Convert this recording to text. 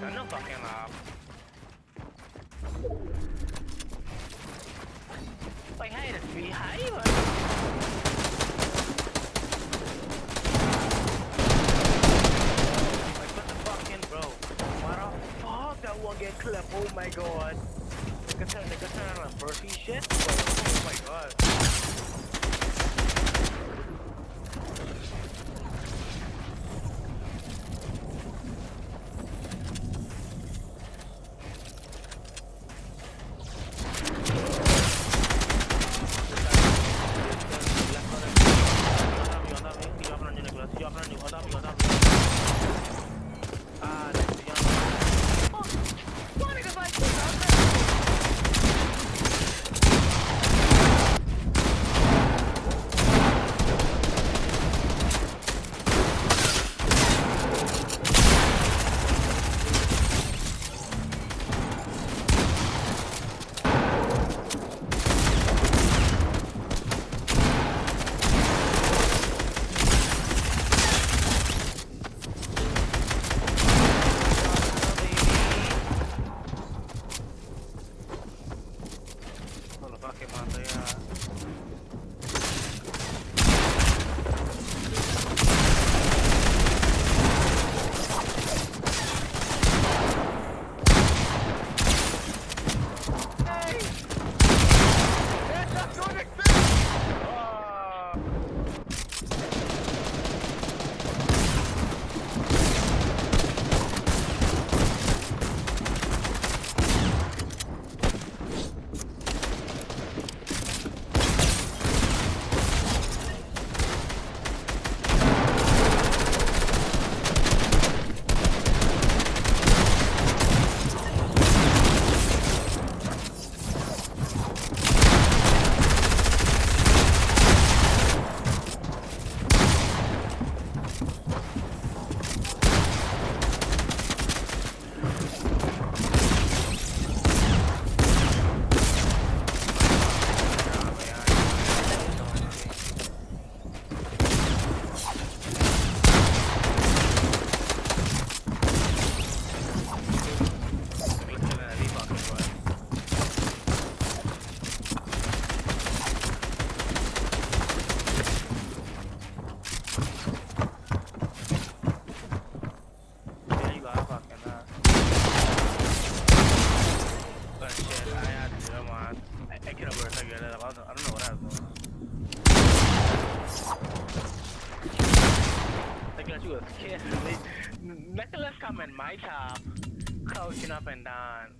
Got no fucking lob. Like, hey, the three high Like, what the fucking bro? What the fuck? That one get clipped. Oh my god. They could turn, they could turn on shit. Oh my god. 干嘛的呀？Thinking you was kidding me. Come in my top, Coaching up and down.